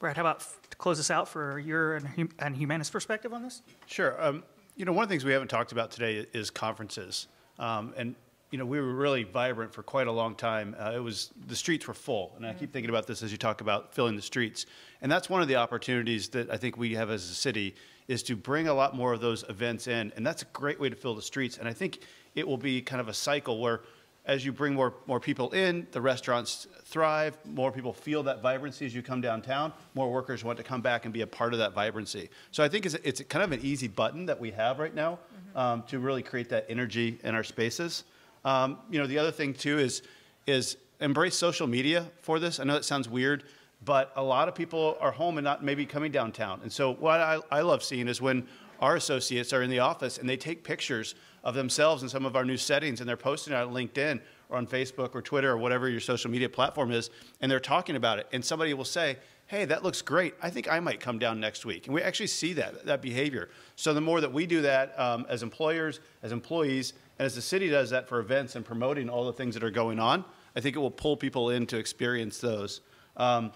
Brad, how about f- to close us out for your and hum- and Humana's perspective on this? Sure. Um, you know, one of the things we haven't talked about today is conferences. Um, and, you know, we were really vibrant for quite a long time. Uh, it was, the streets were full. And I keep thinking about this as you talk about filling the streets. And that's one of the opportunities that I think we have as a city is to bring a lot more of those events in. And that's a great way to fill the streets. And I think it will be kind of a cycle where as you bring more, more people in, the restaurants thrive, more people feel that vibrancy as you come downtown, more workers want to come back and be a part of that vibrancy. So I think it's, it's kind of an easy button that we have right now um, to really create that energy in our spaces. Um, you know, the other thing too is, is embrace social media for this. I know that sounds weird, but a lot of people are home and not maybe coming downtown. And so what I, I love seeing is when our associates are in the office and they take pictures of themselves in some of our new settings and they're posting it on LinkedIn or on Facebook or Twitter or whatever your social media platform is, and they're talking about it. And somebody will say, hey, that looks great. I think I might come down next week. And we actually see that, that behavior. So the more that we do that um, as employers, as employees, and as the city does that for events and promoting all the things that are going on, I think it will pull people in to experience those. Um,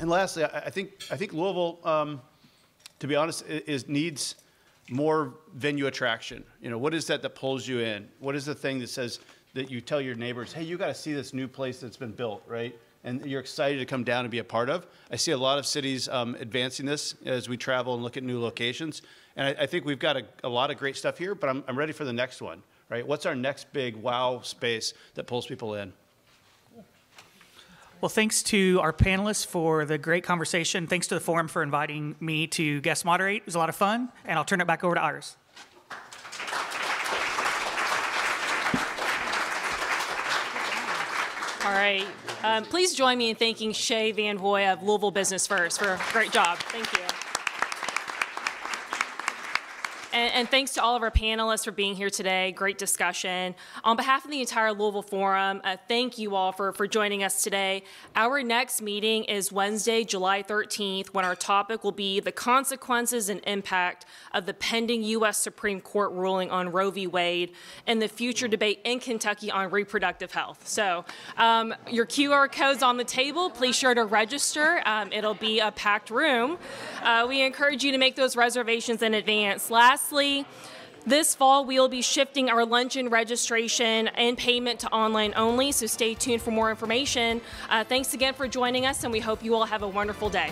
and lastly, I, think, I think Louisville, um, to be honest, is, needs more venue attraction. You know, what is that that pulls you in? What is the thing that says that you tell your neighbors, hey, you got to see this new place that's been built, right? And you're excited to come down and be a part of. I see a lot of cities um, advancing this as we travel and look at new locations. And I, I think we've got a, a lot of great stuff here, but I'm, I'm ready for the next one, right? What's our next big wow space that pulls people in? Well, thanks to our panelists for the great conversation. Thanks to the forum for inviting me to guest moderate. It was a lot of fun, and I'll turn it back over to Iris. All right. Um, please join me in thanking Shea Van Hoy of Louisville Business First for a great job. Thank you. And, and thanks to all of our panelists for being here today. Great discussion. On behalf of the entire Louisville Forum, uh, thank you all for, for joining us today. Our next meeting is Wednesday, July 13th, when our topic will be the consequences and impact of the pending U.S. Supreme Court ruling on Roe v. Wade and the future debate in Kentucky on reproductive health. So, um, your QR code's on the table. Please sure to register. Um, it'll be a packed room. Uh, we encourage you to make those reservations in advance. Lastly, this fall, we will be shifting our luncheon registration and payment to online only, so stay tuned for more information. Uh, thanks again for joining us, and we hope you all have a wonderful day.